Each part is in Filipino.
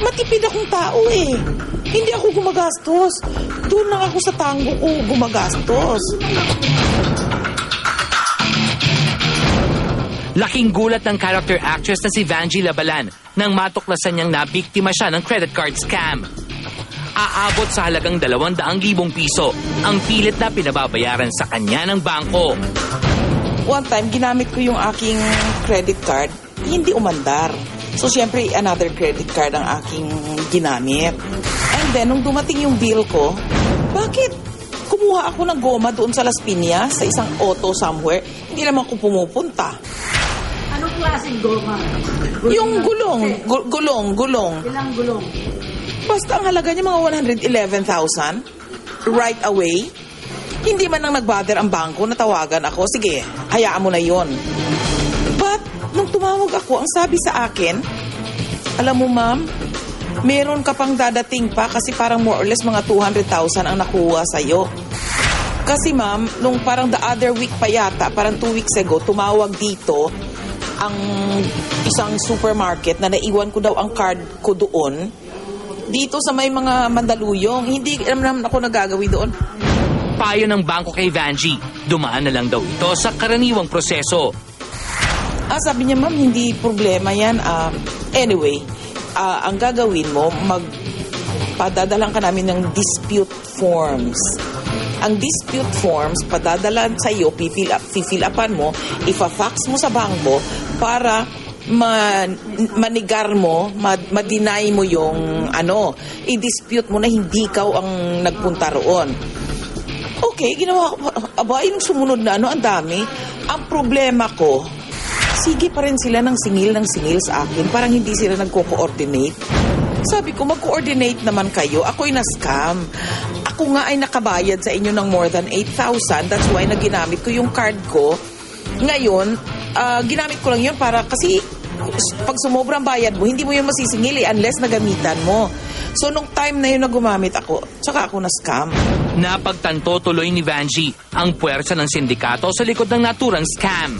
Matipid akong tao eh. Hindi ako gumagastos. Doon lang ako sa tango ko gumagastos. Laking gulat ng character actress na si Vanjie Labalan nang matuklasan niyang nabiktima siya ng credit card scam. Aabot sa halagang 200,000 piso ang pilit na pinababayaran sa kanya ng bangko. One time, ginamit ko yung aking credit card. Hindi umandar. So, syempre, another credit card ang aking ginamit. And then, nung dumating yung bill ko, bakit kumuha ako ng goma doon sa Las Piñas, sa isang auto somewhere? Hindi naman ako pumupunta. Anong klaseng goma? Yung gulong, gu- gulong, gulong. Ilang gulong? Basta ang halaga niya mga 111,000 right away. Hindi man nang nagbother ang bangko na tawagan ako, sige, hayaan mo na yon. But, nung tumawag ako, ang sabi sa akin, alam mo ma'am, meron ka pang dadating pa kasi parang more or less mga 200,000 ang nakuha sa'yo. Kasi ma'am, nung parang the other week pa yata, parang two weeks ago, tumawag dito ang isang supermarket na naiwan ko daw ang card ko doon dito sa may mga mandaluyong. Hindi naman ako nagagawi doon. Payo ng bangko kay Vanjie, dumaan na lang daw ito sa karaniwang proseso. Ah, sabi niya, ma'am, hindi problema yan. Ah, anyway, ah, ang gagawin mo, mag padadalan ka namin ng dispute forms. Ang dispute forms, padadalan sa iyo, pipil, up, fill upan mo, ifa-fax mo sa bangko para ma, manigar mo, ma, ma-deny mo yung ano, i-dispute mo na hindi ikaw ang nagpunta roon. Okay, ginawa ko. Aba, yung sumunod na ano, ang dami. Ang problema ko, sige pa rin sila ng singil ng singil sa akin. Parang hindi sila nagko-coordinate. Sabi ko, mag-coordinate naman kayo. Ako'y na-scam. Ako nga ay nakabayad sa inyo ng more than 8,000. That's why na ginamit ko yung card ko. Ngayon, ah, ginamit ko lang yun para kasi pag sumobrang bayad mo, hindi mo yun masisingil eh, unless nagamitan mo. So, nung time na yun na gumamit ako, tsaka ako na-scam. Napagtanto tuloy ni Vanjie ang puwersa ng sindikato sa likod ng naturang scam.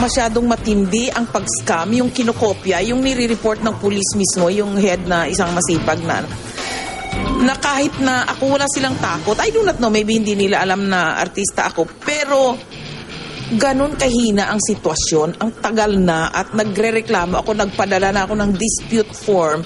Masyadong matindi ang pag-scam, yung kinokopya, yung nire-report ng police mismo, yung head na isang masipag na na kahit na ako wala silang takot, I do not know, maybe hindi nila alam na artista ako, pero ganun kahina ang sitwasyon, ang tagal na at nagre-reklamo ako, nagpadala na ako ng dispute form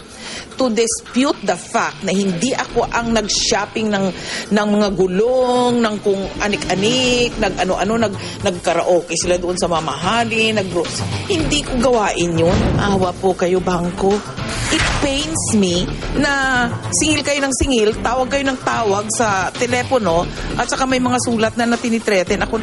to dispute the fact na hindi ako ang nag-shopping ng ng mga gulong, ng kung anik-anik, nag ano-ano, nag nagkaraoke sila doon sa mamahalin, nag Hindi ko gawain 'yun. Awa po kayo bangko. It pains me na singil kayo ng singil, tawag kayo ng tawag sa telepono at saka may mga sulat na natinitreten ako